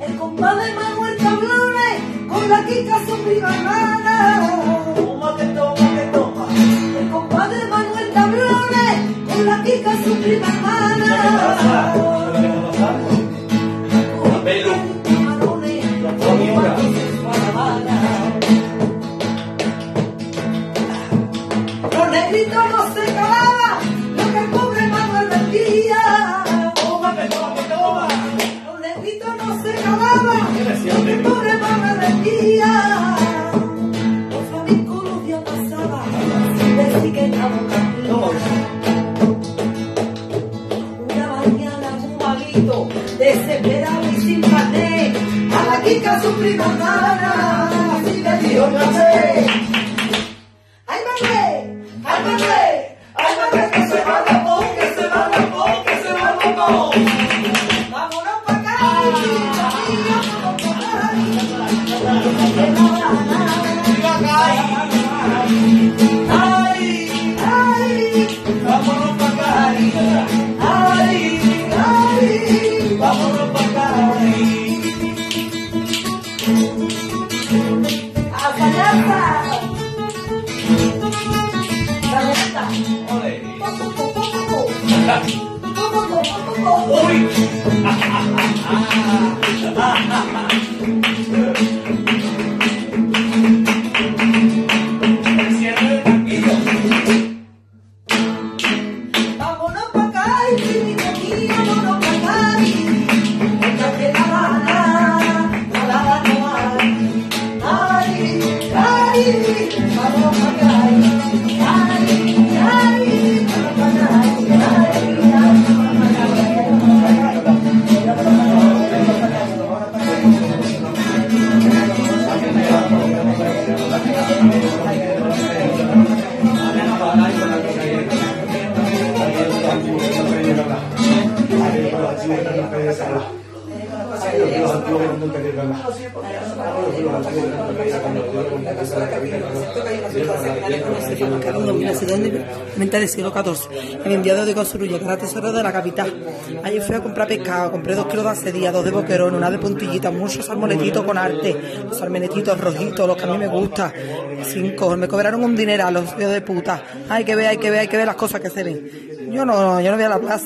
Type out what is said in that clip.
El compadre Manuel Cablones con la prima hermana. Negritos no se calaban, lo que el pobre Manuel vendía. Toma que toma que toma. Los negritos no se calaban, ¿Qué decía, lo que el pobre Manuel vendía. Los flamencos los días pasaban, sin decir que estaban Toma. Una mañana un maguito, desesperado y sin paté, a la Kika su prima hermana, así le dijo Manuel. ¡Ay, se Oi! Thank you. Mente siglo XIV, el enviado de Cosurulla, que era tesoro de la capital. Allí fui a comprar pescado, compré dos kilos de asedía, dos de boquerón, una de puntillita, muchos salmonetitos con arte, los salmonetitos rojitos, los que a mí me gustan, cinco, me cobraron un dineral, los hijos de puta. Hay que ver, hay que ver, hay que ver las cosas que se ven. Yo no, yo no voy a la plaza.